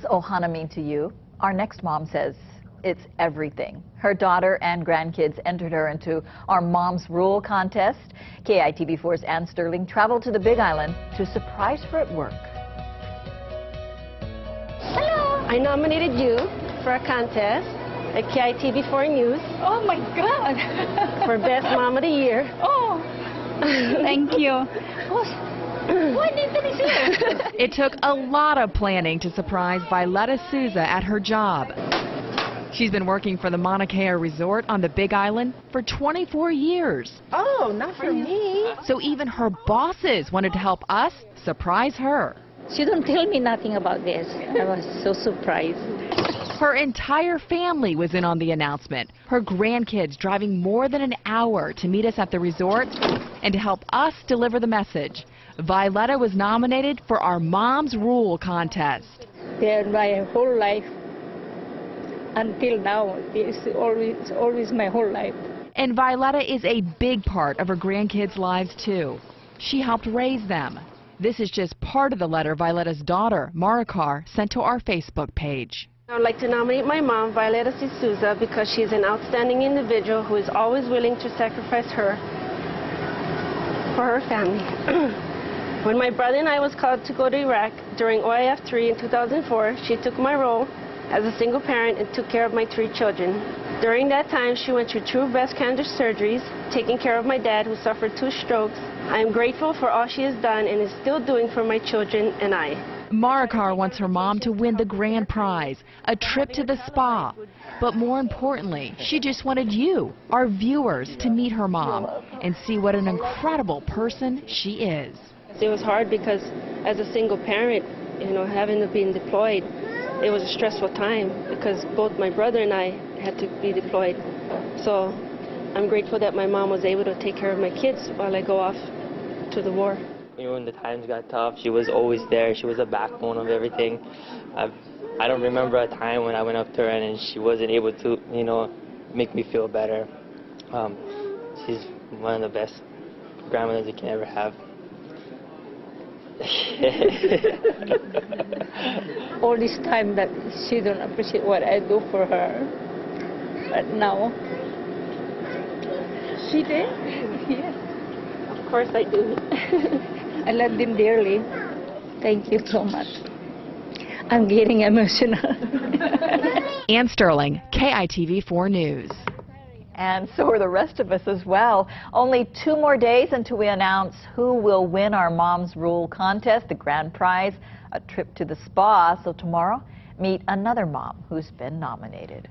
does Ohana mean to you? Our next mom says it's everything. Her daughter and grandkids entered her into our Moms Rule contest. KITV4's Ann Sterling traveled to the Big Island to surprise her at work. Hello! I nominated you for a contest at KITV4 News. Oh my God! for Best Mom of the Year. Oh, thank you. it took a lot of planning to surprise Violetta Souza at her job. She's been working for the Mauna Kea Resort on the Big Island for 24 years. Oh, not for me. So even her bosses wanted to help us surprise her. She don't tell me nothing about this. I was so surprised. Her entire family was in on the announcement. Her grandkids driving more than an hour to meet us at the resort and to help us deliver the message. Violetta was nominated for our Moms Rule contest. Yeah, my whole life until now, it's always, always my whole life. And Violetta is a big part of her grandkids' lives, too. She helped raise them. This is just part of the letter Violetta's daughter, Maricar, sent to our Facebook page. I would like to nominate my mom, Violetta Souza, because she is an outstanding individual who is always willing to sacrifice her for her family. when my brother and I was called to go to Iraq during OIF 3 in 2004, she took my role as a single parent and took care of my three children. During that time, she went through two breast cancer surgeries, taking care of my dad who suffered two strokes. I am grateful for all she has done and is still doing for my children and I. Maricar wants her mom to win the grand prize, a trip to the spa. But more importantly, she just wanted you, our viewers, to meet her mom and see what an incredible person she is. It was hard because as a single parent, you know, having to be deployed, it was a stressful time because both my brother and I had to be deployed. So I'm grateful that my mom was able to take care of my kids while I go off to the war. You know, when the times got tough, she was always there. She was the backbone of everything. I've, I don't remember a time when I went up to her and she wasn't able to, you know, make me feel better. Um, she's one of the best grandmothers you can ever have. All this time that she don't appreciate what I do for her. But now, she did. Yes. Of course I do. I love them dearly. Thank you so much. I'm getting emotional. Ann Sterling, KITV4 News. And so are the rest of us as well. Only two more days until we announce who will win our Moms Rule contest, the grand prize, a trip to the spa. So tomorrow, meet another mom who's been nominated.